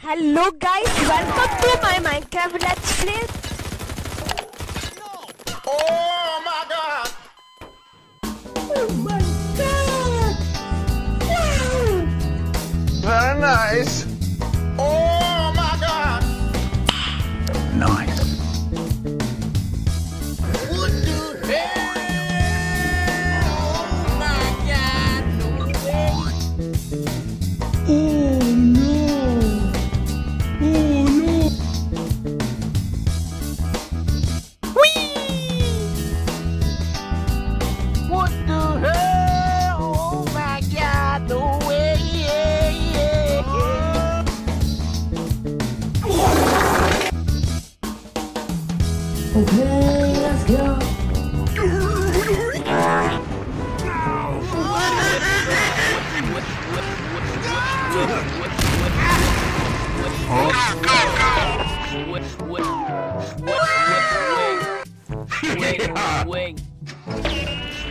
Hello guys, welcome to my Minecraft Let's Play. Oh my god! Oh my swig, swig, swig, swig, swig,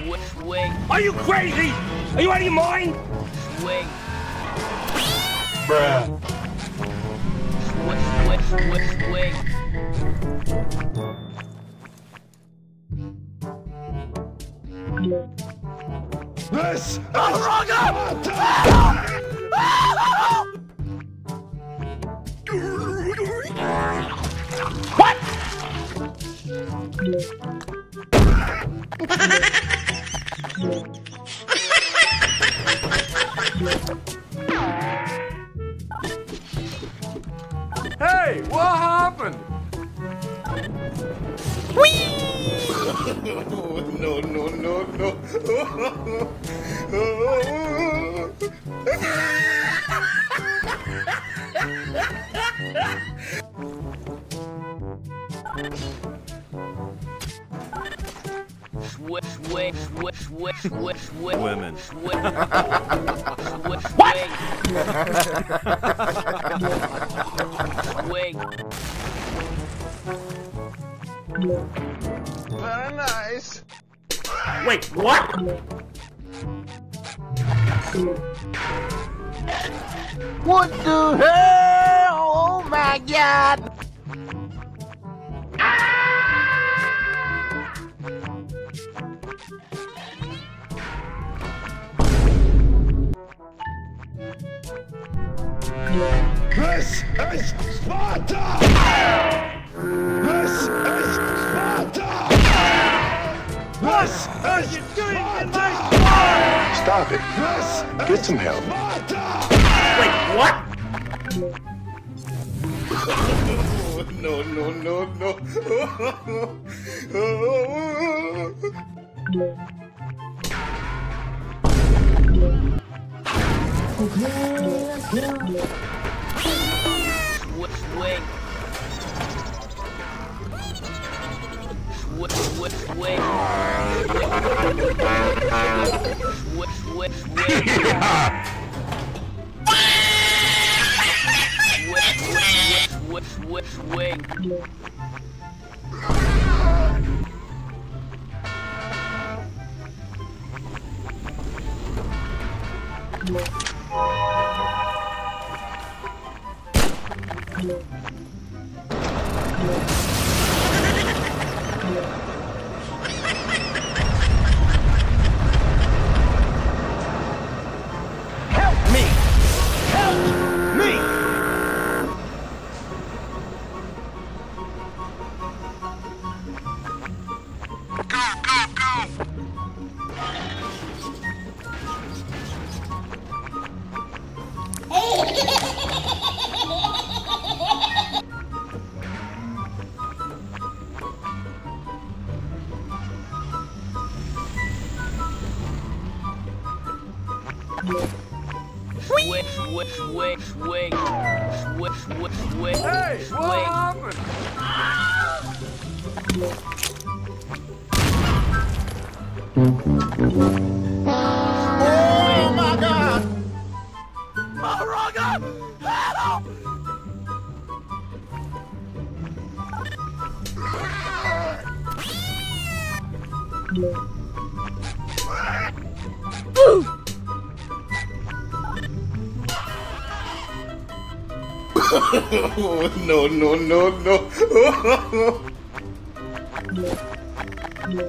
swig, swig. Are you crazy? Are you out of your mind? Swig. Bruh. Swig, swig, swig. This is Wrong up! Hey, what happened? Whee! no, no, no, no. Women. What? Swing. Swing. Very nice. Wait, what? What the hell? Oh my god! This is Sparta! This is Sparta! This is Sparta! Stop it. This Get some help. Wait, what? No, no, no, no. Okay, swing. Swing, swing, swing. Swing, swing, swing. Swing, swing, swing, swing, swing. Yeah. Valeu. Wait, wait, wait, wait, wait, wait, wait. Hey, what happened? Oh my God! Oh my God! Help! Yeah. no, no, no, no.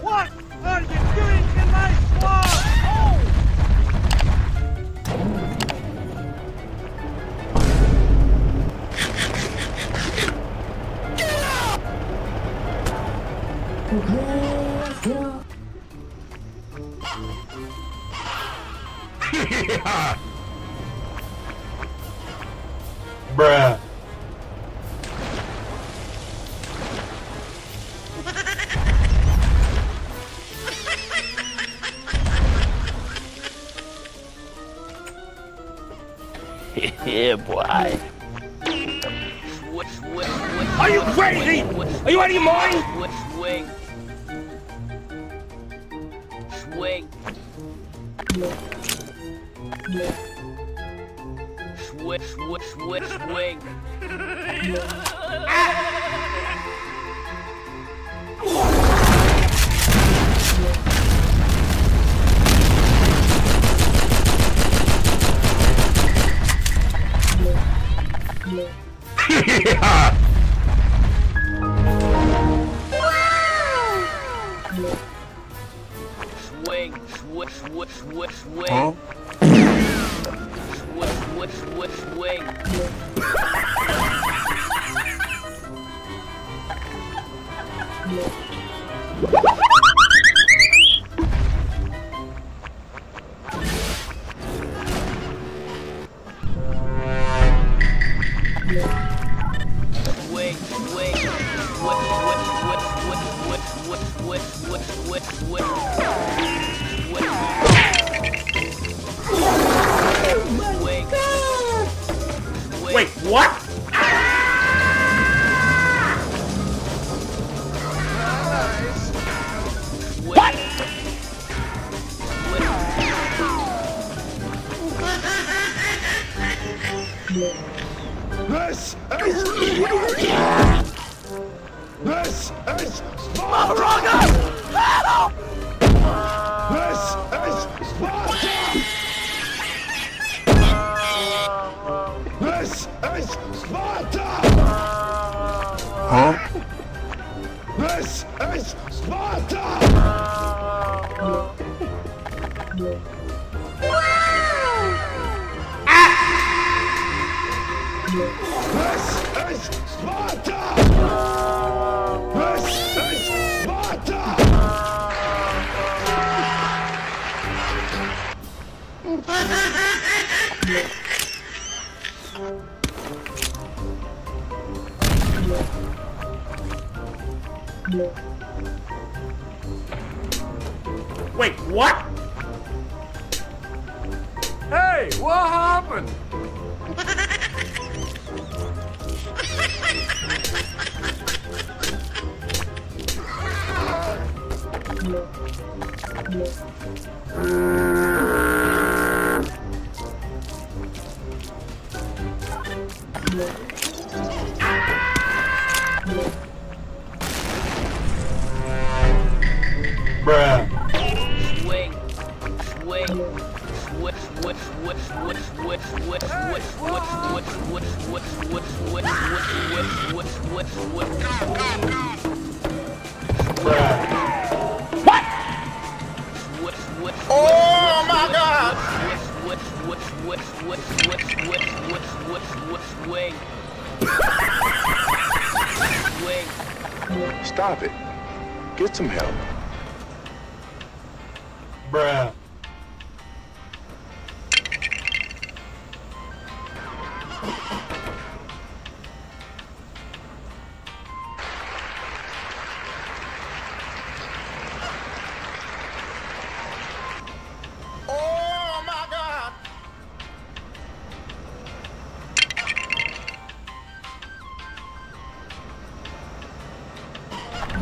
What are you yeah, boy. Are you crazy? Are you out of your mind? Swing. Swing. Swing, swing, swing, swing. Ah! This is Sparta! This is Sparta! This is Sparta! Huh? This is Sparta! This is Sparta! Wait, what? Hey, what happened? What? Oh my god! Stop it. Get some help. Bruh.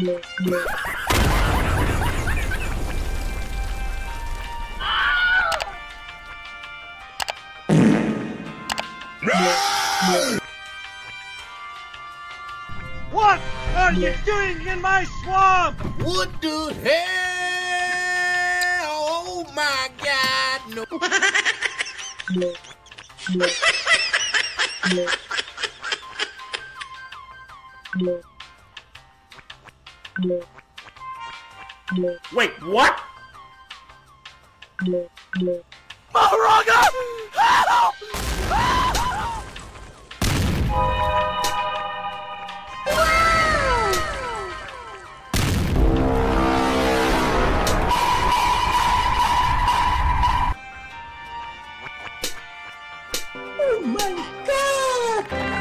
What are you doing in my swamp? What the hell? Oh my god, no. Wait, what? Help!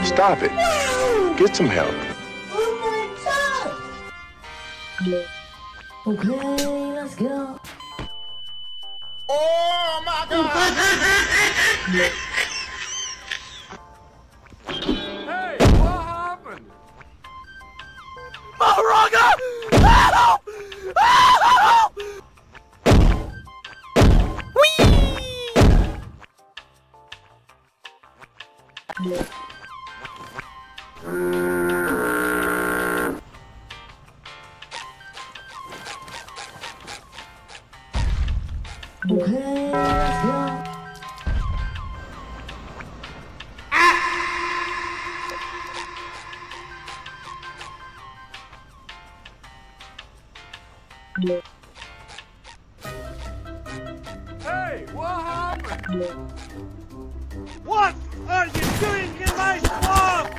Stop it. Get some help. Okay, let's go. Oh my god. Hey, what happened? Moronga! Help! Help! Okay, What are you doing in my swamp?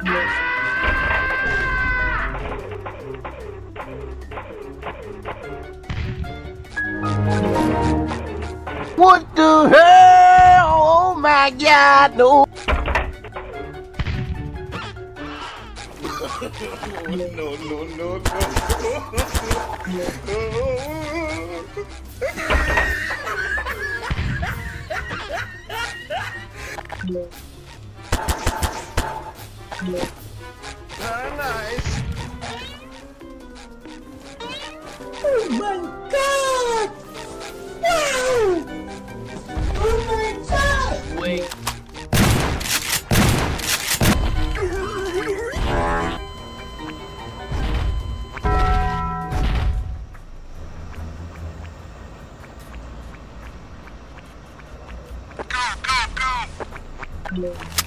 What the hell? Oh my god, no. no, no, no, no. Very nice. Yeah.